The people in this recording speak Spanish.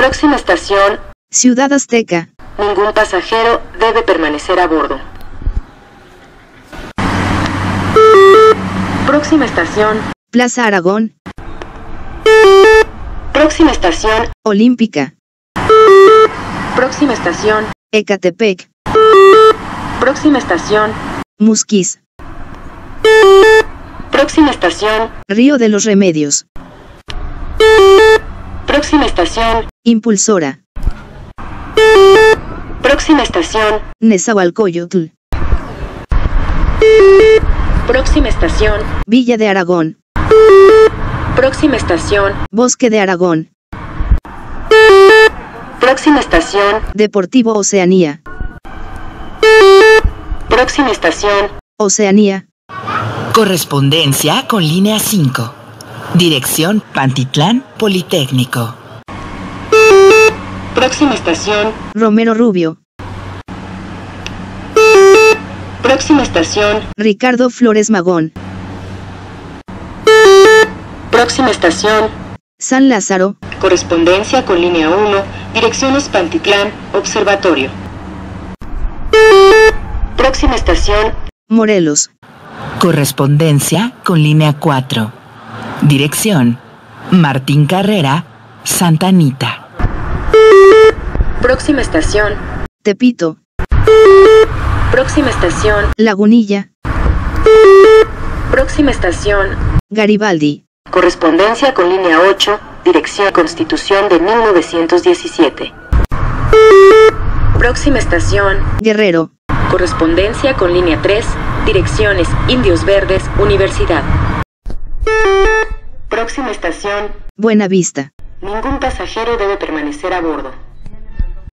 Próxima estación, Ciudad Azteca. ningún pasajero debe permanecer a bordo. Próxima estación, Plaza Aragón. próxima estación, Olímpica. próxima estación, Ecatepec. próxima estación, Musquis. próxima estación, Río de los Remedios. Próxima estación, Impulsora. próxima estación, Nezahualcóyotl. próxima estación, Villa de Aragón. próxima estación, Bosque de Aragón. próxima estación, Deportivo Oceanía. próxima estación, Oceanía. Correspondencia con línea 5. Dirección Pantitlán Politécnico. próxima estación, Romero Rubio. próxima estación, Ricardo Flores Magón. próxima estación, San Lázaro. correspondencia con línea 1, direcciones Pantitlán, Observatorio. Próxima estación, Morelos. Correspondencia con línea 4. Dirección Martín Carrera, Santa Anita. próxima estación, Tepito. próxima estación, Lagunilla. próxima estación, Garibaldi. correspondencia con línea 8, dirección Constitución de 1917. Próxima estación, Guerrero. correspondencia con línea 3, direcciones Indios Verdes, Universidad. Próxima estación, Buena Vista. ningún pasajero debe permanecer a bordo.